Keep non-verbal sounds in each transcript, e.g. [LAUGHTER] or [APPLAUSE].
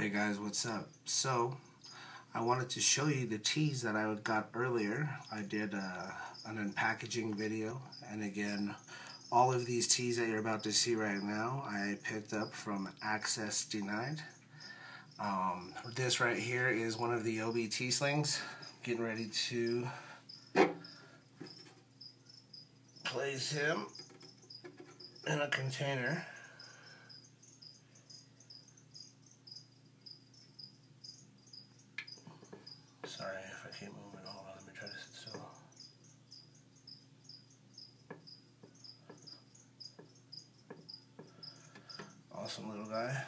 Hey guys, what's up? So, I wanted to show you the T's that I got earlier. I did uh, an unpackaging video, and again, all of these T's that you're about to see right now, I picked up from Access Denied. Um, this right here is one of the OBT slings. Getting ready to place him in a container. Keep moving. Hold on, let me try to sit still. Awesome little guy.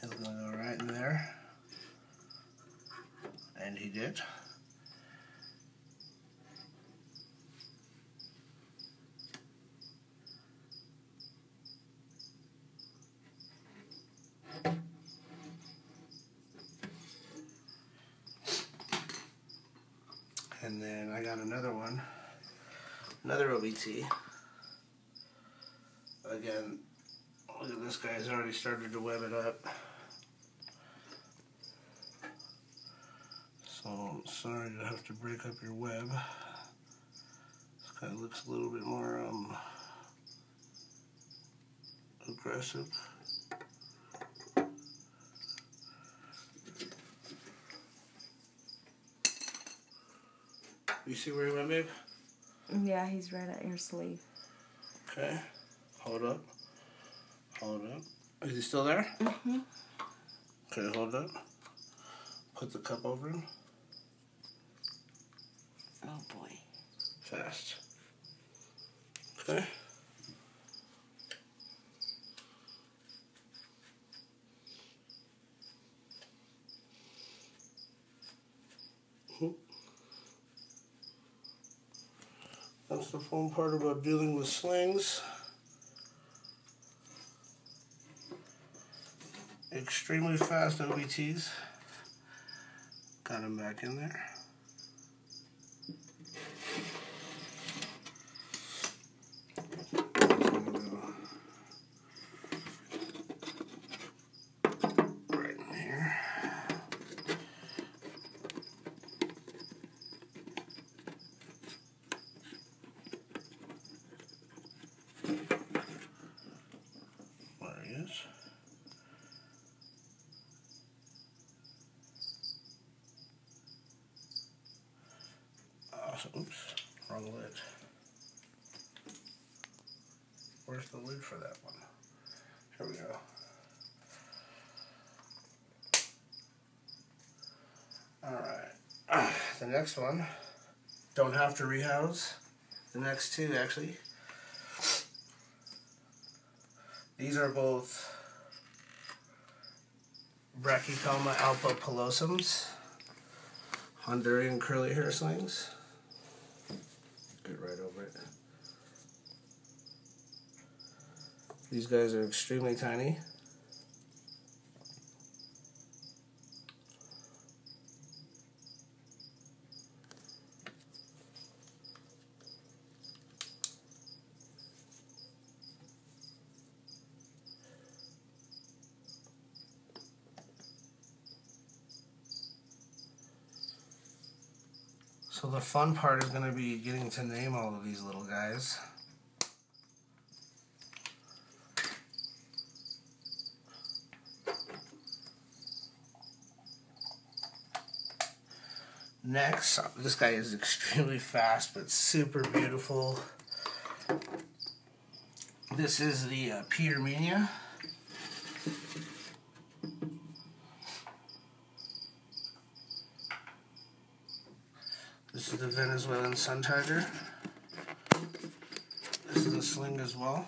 He's gonna go right in there. And he did. And then I got another one, another OBT. Again, look at this guy's already started to web it up. So sorry to have to break up your web. This guy looks a little bit more um, aggressive. You see where he went, babe? Yeah, he's right at your sleeve. Okay. Hold up. Hold up. Is he still there? Mm-hmm. Okay, hold up. Put the cup over him. Oh boy. Fast. Okay. That's the fun part about dealing with slings. Extremely fast OBTs. Got him back in there. Right in here. There he is. Oops, wrong lid. Where's the lid for that one? Here we go. Alright. [CLEARS THROAT] The next one, don't have to rehouse. The next two, actually. These are both Brachycoma alpha pilosums, Honduran curly hair slings. Get right over it. These guys are extremely tiny. So the fun part is going to be getting to name all of these little guys. Next, this guy is extremely fast but super beautiful. This is the uh, P. irminia. This is the Venezuelan Sun Tiger. This is a sling as well.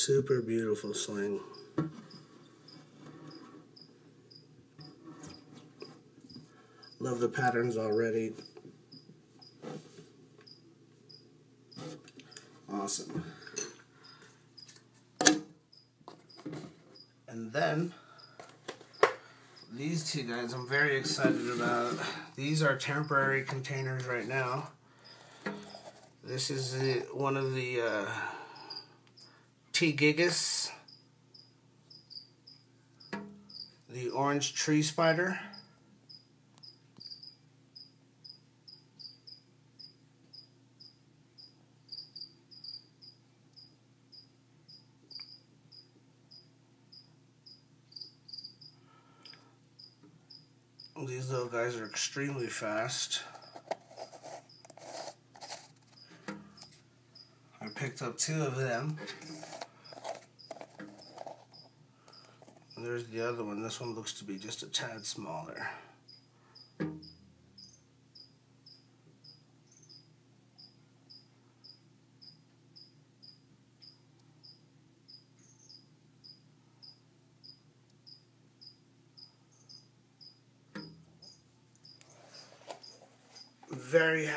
Super beautiful sling. Love the patterns already. Awesome. And then these two guys I'm very excited about. These are temporary containers right now. This is the, one of the uh, T. gigas, the orange tree spider. These little guys are extremely fast. I picked up two of them. And there's the other one. This one looks to be just a tad smaller. Very happy.